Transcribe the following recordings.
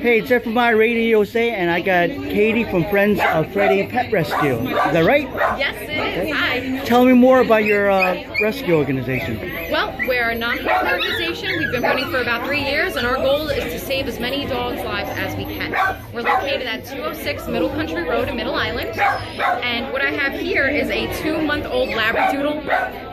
Hey, it's Jeff from iRadio USA, and I got Katie from Friends of Freddie Pet Rescue. Is that right? Yes, it is. Hi. Tell me more about your uh, rescue organization. Well, we're a non-profit organization. We've been running for about three years, and our goal is to save as many dogs' lives as we can. We're located at 206 Middle Country Road in Middle Island, and what I have here is a two-month-old Labradoodle.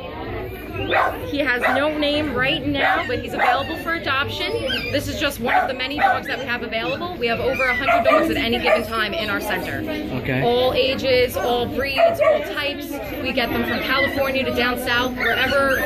He has no name right now, but he's available for adoption. This is just one of the many dogs that we have available. We have over 100 dogs at any given time in our center. Okay. All ages, all breeds, all types. We get them from California to down south, wherever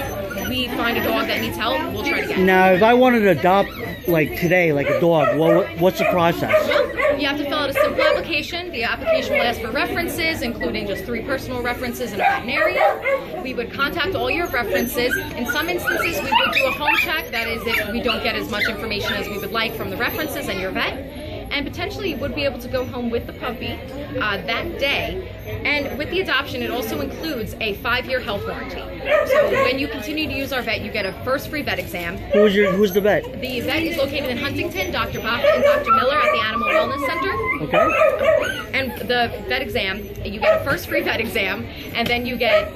we find a dog that needs help, we'll try to get it. Now, if I wanted to adopt, like today, like a dog, what, what's the process? You have to fill out a simple application. The application will ask for references, including just three personal references and a veterinarian. We would contact all your references. In some instances, we would do a home check. That is, if we don't get as much information as we would like from the references and your vet. And potentially, you would be able to go home with the puppy uh, that day. And with the adoption, it also includes a five-year health warranty. So when you continue to use our vet, you get a first free vet exam. Who's your Who's the vet? The vet is located in Huntington, Dr. Baca and Dr. Miller at the Animal Wellness Center. Okay. And the vet exam, you get a first free vet exam, and then you get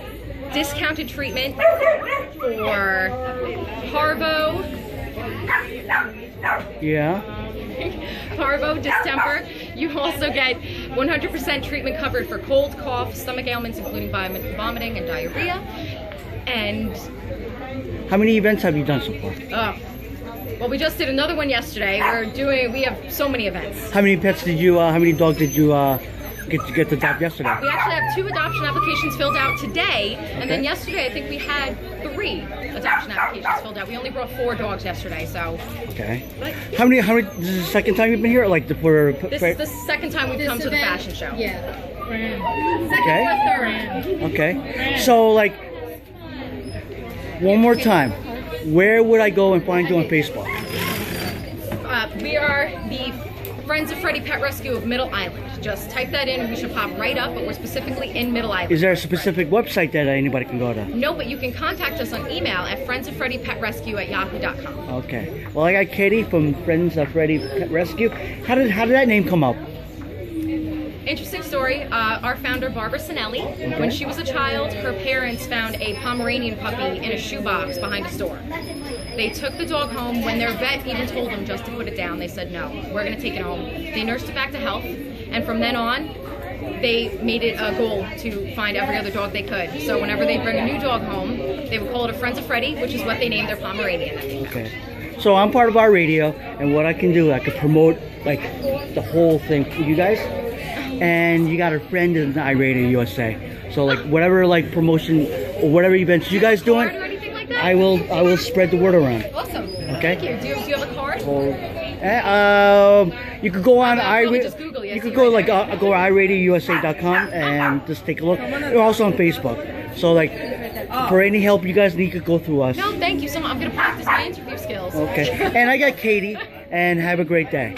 discounted treatment for parvo, Yeah. parvo, distemper. You also get 100% treatment covered for cold, cough, stomach ailments, including vomiting and diarrhea. And How many events have you done so far? uh, well, we just did another one yesterday. We're doing. We have so many events. How many pets did you? Uh, how many dogs did you uh, get to get to adopt yesterday? We actually have two adoption applications filled out today, and then yesterday I think we had three adoption applications filled out. We only brought four dogs yesterday, so Okay. but How many? How many? This is the second time you've been here, or like the, for? this is the second time we've come to the fashion show. Yeah. Okay. Second or third. Okay. So like, one more time, where would I go and find you on Facebook? Uh, we are the Friends of Freddie Pet Rescue of Middle Island. Just type that in, and we should pop right up. But we're specifically in Middle Island. Is there a specific website that anybody can go to? No, but you can contact us on email at friendsoffreddypetrescue at yahoo.com. Okay. Well, I got Katie from Friends of Freddie Pet Rescue. How did how did that name come up? Interesting story. Uh, our founder, Barbara Sinelli, when she was a child, her parents found a Pomeranian puppy in a shoebox behind a store. They took the dog home. When their vet even told them just to put it down, they said, no, we're going to take it home. They nursed it back to health. And from then on, they made it a goal to find every other dog they could. So whenever they bring a new dog home, they would call it a Friends of Freddie, which is what they named their Pomeranian. Okay. So I'm part of our radio, and what I can do, I can promote like the whole thing for you guys. And you got a friend in iRadio USA. So like whatever like promotion or whatever events you guys doing, like that? I will I will spread the word around. Awesome. Okay. Thank you. Do you, do you have a card? Eh, um, you could go on I'll just Google you, you could go right like uh, go to iRadioUSA.com and just take a look. We're also on Facebook. So like for any help you guys need, you could go through us. No, thank you so much. I'm going to practice my interview skills. Okay. And I got Katie, and have a great day.